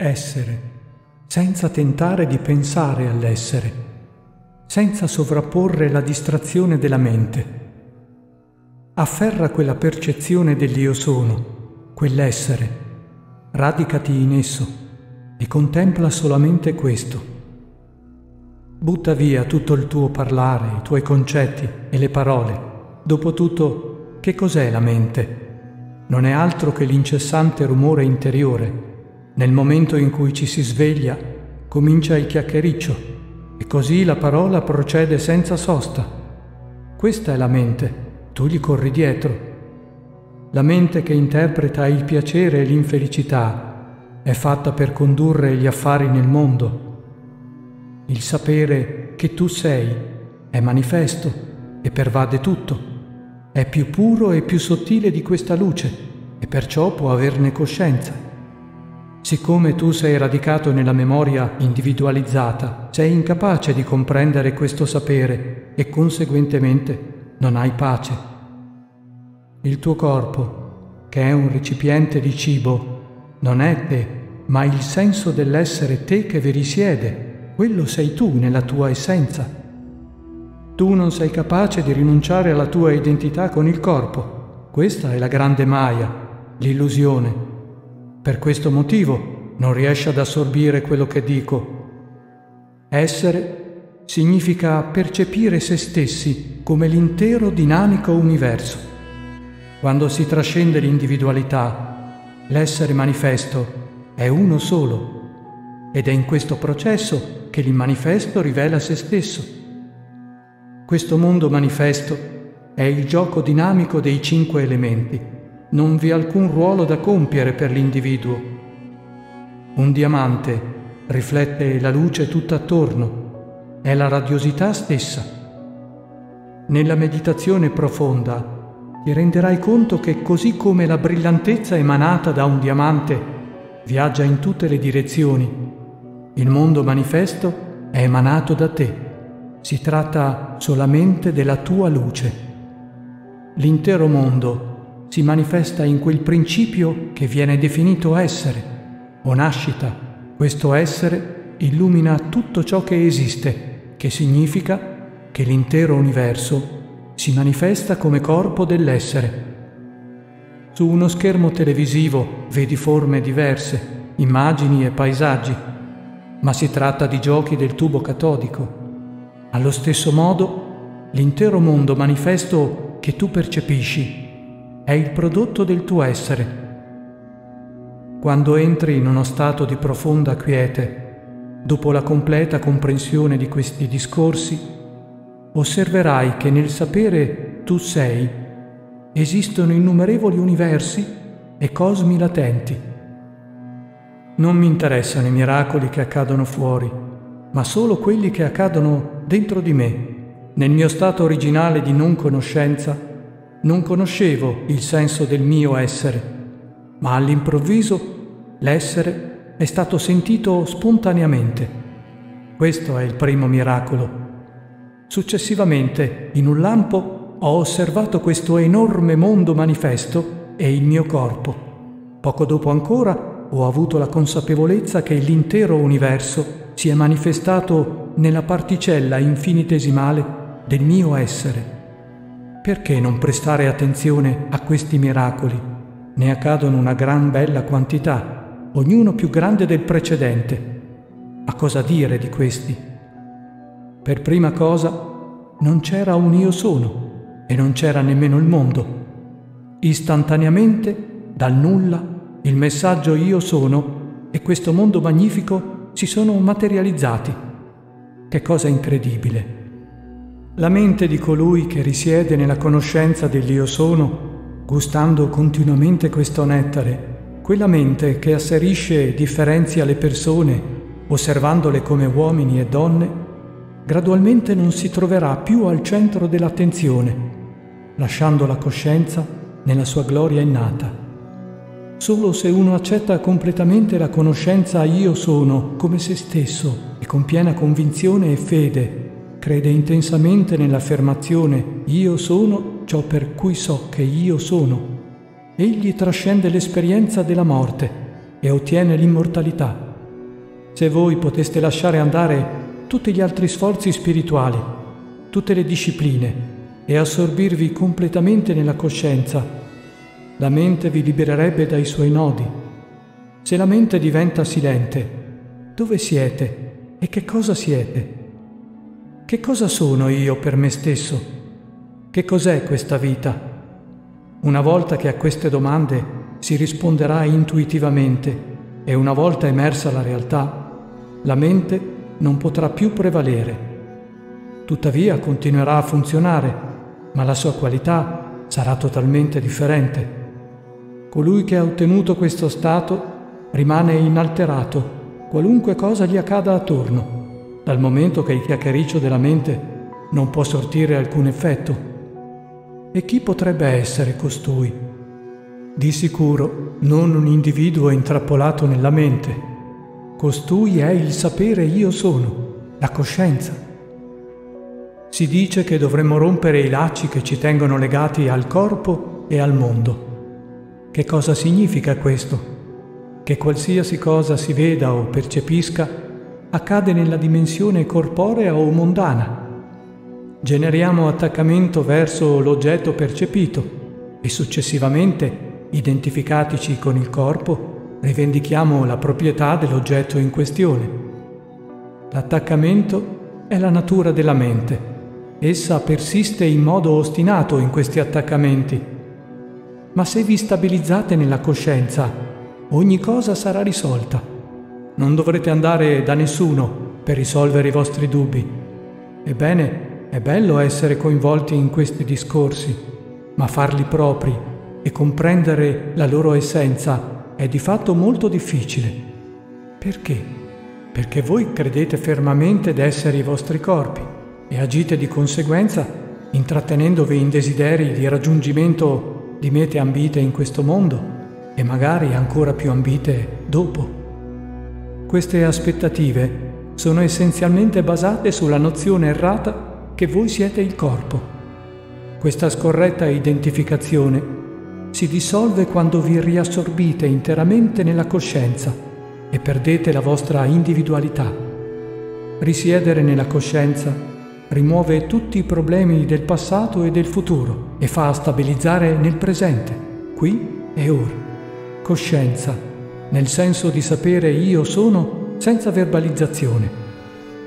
essere, senza tentare di pensare all'essere, senza sovrapporre la distrazione della mente. Afferra quella percezione dell'io sono, quell'essere, radicati in esso e contempla solamente questo. Butta via tutto il tuo parlare, i tuoi concetti e le parole. Dopotutto, che cos'è la mente? Non è altro che l'incessante rumore interiore nel momento in cui ci si sveglia, comincia il chiacchiericcio e così la parola procede senza sosta. Questa è la mente, tu gli corri dietro. La mente che interpreta il piacere e l'infelicità è fatta per condurre gli affari nel mondo. Il sapere che tu sei è manifesto e pervade tutto. È più puro e più sottile di questa luce e perciò può averne coscienza. Siccome tu sei radicato nella memoria individualizzata, sei incapace di comprendere questo sapere e conseguentemente non hai pace. Il tuo corpo, che è un recipiente di cibo, non è te, ma il senso dell'essere te che vi risiede. Quello sei tu nella tua essenza. Tu non sei capace di rinunciare alla tua identità con il corpo. Questa è la grande Maya, l'illusione per questo motivo non riesce ad assorbire quello che dico. Essere significa percepire se stessi come l'intero dinamico universo. Quando si trascende l'individualità, l'essere manifesto è uno solo ed è in questo processo che l'immanifesto rivela se stesso. Questo mondo manifesto è il gioco dinamico dei cinque elementi non vi è alcun ruolo da compiere per l'individuo. Un diamante riflette la luce tutta attorno, è la radiosità stessa. Nella meditazione profonda ti renderai conto che così come la brillantezza emanata da un diamante viaggia in tutte le direzioni, il mondo manifesto è emanato da te. Si tratta solamente della tua luce. L'intero mondo si manifesta in quel principio che viene definito essere o nascita. Questo essere illumina tutto ciò che esiste, che significa che l'intero universo si manifesta come corpo dell'essere. Su uno schermo televisivo vedi forme diverse, immagini e paesaggi, ma si tratta di giochi del tubo catodico. Allo stesso modo, l'intero mondo manifesto che tu percepisci è il prodotto del tuo essere. Quando entri in uno stato di profonda quiete, dopo la completa comprensione di questi discorsi, osserverai che nel sapere tu sei esistono innumerevoli universi e cosmi latenti. Non mi interessano i miracoli che accadono fuori, ma solo quelli che accadono dentro di me, nel mio stato originale di non conoscenza non conoscevo il senso del mio essere, ma all'improvviso l'essere è stato sentito spontaneamente. Questo è il primo miracolo. Successivamente, in un lampo, ho osservato questo enorme mondo manifesto e il mio corpo. Poco dopo ancora ho avuto la consapevolezza che l'intero universo si è manifestato nella particella infinitesimale del mio essere. Perché non prestare attenzione a questi miracoli? Ne accadono una gran bella quantità, ognuno più grande del precedente. A cosa dire di questi? Per prima cosa, non c'era un io sono e non c'era nemmeno il mondo. Istantaneamente, dal nulla, il messaggio io sono e questo mondo magnifico si sono materializzati. Che cosa incredibile! La mente di colui che risiede nella conoscenza dell'io sono, gustando continuamente questo nettare, quella mente che asserisce e differenzia le persone, osservandole come uomini e donne, gradualmente non si troverà più al centro dell'attenzione, lasciando la coscienza nella sua gloria innata. Solo se uno accetta completamente la conoscenza io sono come se stesso e con piena convinzione e fede crede intensamente nell'affermazione io sono ciò per cui so che io sono. Egli trascende l'esperienza della morte e ottiene l'immortalità. Se voi poteste lasciare andare tutti gli altri sforzi spirituali, tutte le discipline e assorbirvi completamente nella coscienza, la mente vi libererebbe dai suoi nodi. Se la mente diventa silente, dove siete e che cosa siete? Che cosa sono io per me stesso? Che cos'è questa vita? Una volta che a queste domande si risponderà intuitivamente e una volta emersa la realtà, la mente non potrà più prevalere. Tuttavia continuerà a funzionare, ma la sua qualità sarà totalmente differente. Colui che ha ottenuto questo stato rimane inalterato, qualunque cosa gli accada attorno, dal momento che il chiacchiericcio della mente non può sortire alcun effetto. E chi potrebbe essere costui? Di sicuro non un individuo intrappolato nella mente. Costui è il sapere io sono, la coscienza. Si dice che dovremmo rompere i lacci che ci tengono legati al corpo e al mondo. Che cosa significa questo? Che qualsiasi cosa si veda o percepisca accade nella dimensione corporea o mondana. Generiamo attaccamento verso l'oggetto percepito e successivamente identificatici con il corpo, rivendichiamo la proprietà dell'oggetto in questione. L'attaccamento è la natura della mente. Essa persiste in modo ostinato in questi attaccamenti. Ma se vi stabilizzate nella coscienza, ogni cosa sarà risolta. Non dovrete andare da nessuno per risolvere i vostri dubbi. Ebbene, è bello essere coinvolti in questi discorsi, ma farli propri e comprendere la loro essenza è di fatto molto difficile. Perché? Perché voi credete fermamente d'essere i vostri corpi e agite di conseguenza intrattenendovi in desideri di raggiungimento di mete ambite in questo mondo e magari ancora più ambite dopo. Queste aspettative sono essenzialmente basate sulla nozione errata che voi siete il corpo. Questa scorretta identificazione si dissolve quando vi riassorbite interamente nella coscienza e perdete la vostra individualità. Risiedere nella coscienza rimuove tutti i problemi del passato e del futuro e fa stabilizzare nel presente, qui e ora. Coscienza, nel senso di sapere io sono senza verbalizzazione.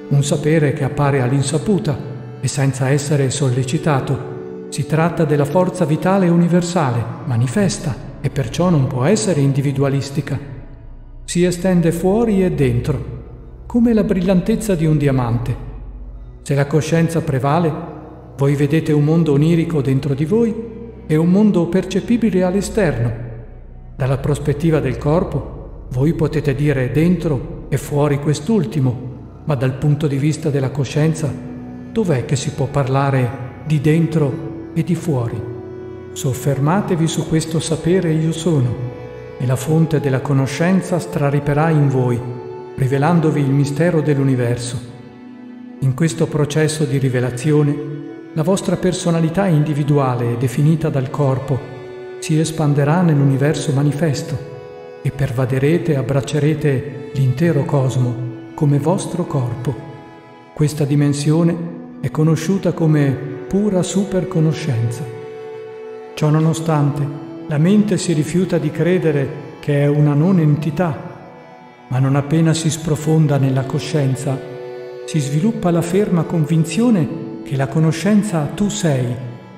Un sapere che appare all'insaputa e senza essere sollecitato si tratta della forza vitale universale, manifesta e perciò non può essere individualistica. Si estende fuori e dentro, come la brillantezza di un diamante. Se la coscienza prevale, voi vedete un mondo onirico dentro di voi e un mondo percepibile all'esterno. Dalla prospettiva del corpo, voi potete dire dentro e fuori quest'ultimo, ma dal punto di vista della coscienza, dov'è che si può parlare di dentro e di fuori. Soffermatevi su questo sapere io sono, e la fonte della conoscenza strariperà in voi, rivelandovi il mistero dell'universo. In questo processo di rivelazione, la vostra personalità individuale, definita dal corpo, si espanderà nell'universo manifesto e pervaderete e abbraccerete l'intero cosmo come vostro corpo. Questa dimensione è conosciuta come pura superconoscenza. Ciò nonostante, la mente si rifiuta di credere che è una non entità, ma non appena si sprofonda nella coscienza, si sviluppa la ferma convinzione che la conoscenza tu sei,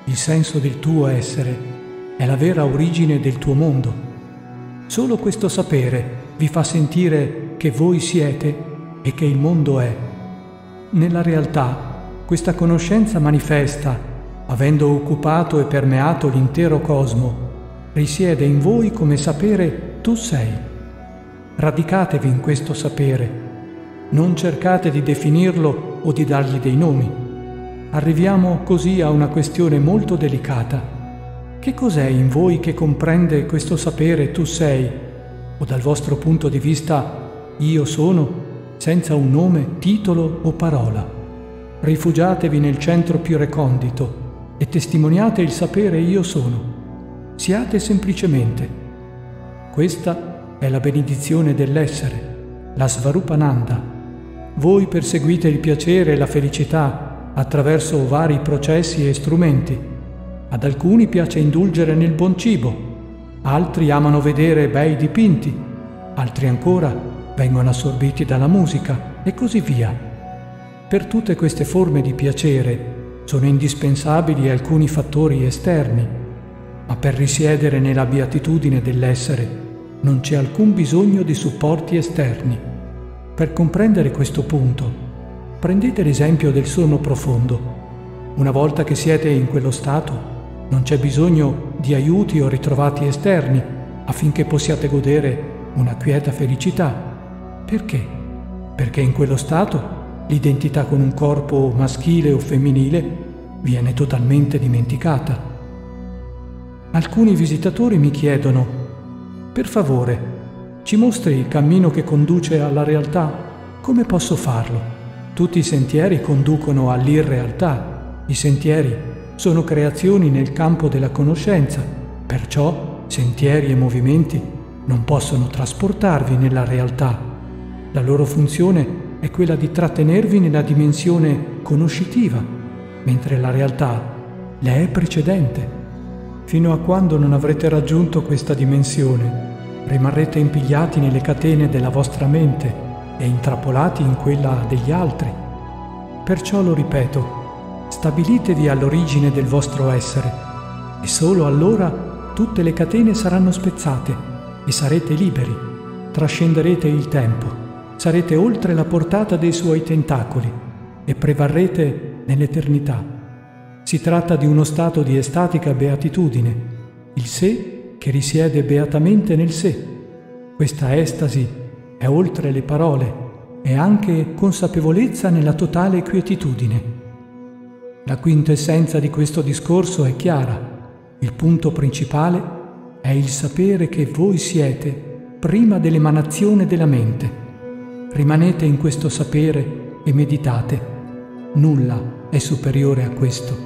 il senso del tuo essere, è la vera origine del tuo mondo. Solo questo sapere vi fa sentire che voi siete e che il mondo è. Nella realtà, questa conoscenza manifesta, avendo occupato e permeato l'intero cosmo, risiede in voi come sapere tu sei. Radicatevi in questo sapere. Non cercate di definirlo o di dargli dei nomi. Arriviamo così a una questione molto delicata. Che cos'è in voi che comprende questo sapere tu sei, o dal vostro punto di vista io sono, senza un nome, titolo o parola? rifugiatevi nel centro più recondito e testimoniate il sapere io sono. Siate semplicemente. Questa è la benedizione dell'essere. la Svarupananda. Voi perseguite il piacere e la felicità attraverso vari processi e strumenti. Ad alcuni piace indulgere nel buon cibo, altri amano vedere bei dipinti, altri ancora vengono assorbiti dalla musica e così via. Per tutte queste forme di piacere sono indispensabili alcuni fattori esterni, ma per risiedere nella beatitudine dell'essere non c'è alcun bisogno di supporti esterni. Per comprendere questo punto, prendete l'esempio del sonno profondo. Una volta che siete in quello stato, non c'è bisogno di aiuti o ritrovati esterni affinché possiate godere una quieta felicità. Perché? Perché in quello stato l'identità con un corpo maschile o femminile viene totalmente dimenticata. Alcuni visitatori mi chiedono per favore, ci mostri il cammino che conduce alla realtà? Come posso farlo? Tutti i sentieri conducono all'irrealtà. I sentieri sono creazioni nel campo della conoscenza, perciò sentieri e movimenti non possono trasportarvi nella realtà. La loro funzione è quella di trattenervi nella dimensione conoscitiva, mentre la realtà le è precedente. Fino a quando non avrete raggiunto questa dimensione, rimarrete impigliati nelle catene della vostra mente e intrappolati in quella degli altri. Perciò lo ripeto, stabilitevi all'origine del vostro essere e solo allora tutte le catene saranno spezzate e sarete liberi, trascenderete il tempo, sarete oltre la portata dei suoi tentacoli e prevarrete nell'eternità. Si tratta di uno stato di estatica beatitudine, il sé che risiede beatamente nel sé. Questa estasi è oltre le parole, è anche consapevolezza nella totale quietitudine. La quintessenza di questo discorso è chiara. Il punto principale è il sapere che voi siete prima dell'emanazione della mente. Rimanete in questo sapere e meditate. Nulla è superiore a questo.